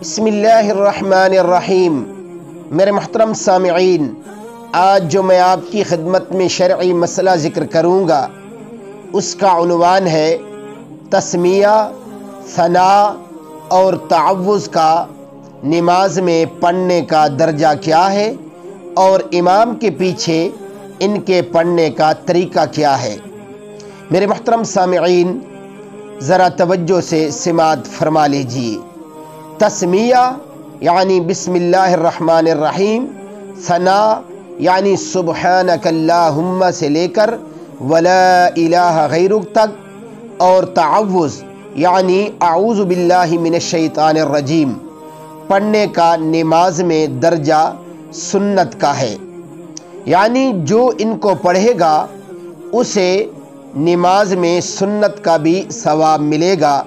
بسم اللہ الرحمن الرحیم۔ میرے محترم سامعین، آج جو میں آپ کی خدمت میں شرعی مسئلہ ذکر کروں گا اس کا عنوان ہے تسمیہ ثناء اور تعوض کا، نماز میں پڑھنے کا درجہ کیا ہے اور امام کے پیچھے ان کے پڑھنے کا طریقہ کیا ہے۔ میرے محترم سامعین، ذرا توجہ سے سماعت فرما لیجیے تسمیہ یعنی بسم اللہ الرحمن الرحیم ثناء یعنی سبحانک اللہم سے لے کر ولا الہ غیرک تک، اور تعوض یعنی اعوذ باللہ من الشیطان الرجیم، پڑھنے کا نماز میں درجہ سنت کا ہے۔ یعنی جو ان کو پڑھے گا، اسے نماز میں سنت کا بھی ثواب ملے گا۔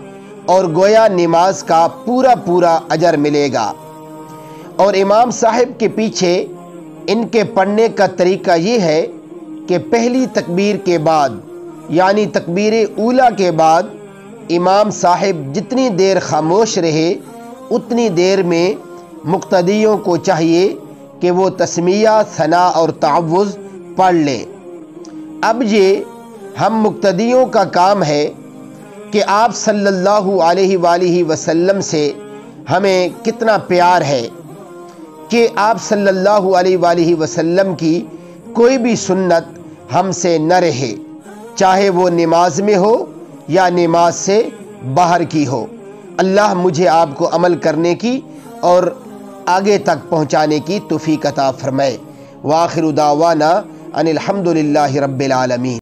اور گویا نماز کا پورا پورا اجر ملے گا۔ اور امام صاحب کے پیچھے ان کے پڑھنے کا طریقہ یہ ہے کہ پہلی تکبیر کے بعد یعنی تکبیر اولا کے بعد، امام صاحب جتنی دیر خاموش رہے، اتنی دیر میں مقتدیوں کو چاہیے کہ وہ تسمیہ ثناء اور تعوض پڑھ لیں۔ اب یہ ہم مقتدیوں کا کام ہے کہ آپ صلی اللہ علیہ وآلہ وسلم سے ہمیں کتنا پیار ہے کہ آپ صلی اللہ علیہ وآلہ وسلم کی کوئی بھی سنت ہم سے نہ رہے، چاہے وہ نماز میں ہو یا نماز سے باہر کی ہو۔ اللہ مجھے آپ کو عمل کرنے کی اور آگے تک پہنچانے کی توفیق عطا فرمائے۔ واخر دعوانا ان الحمد للہ رب العالمین۔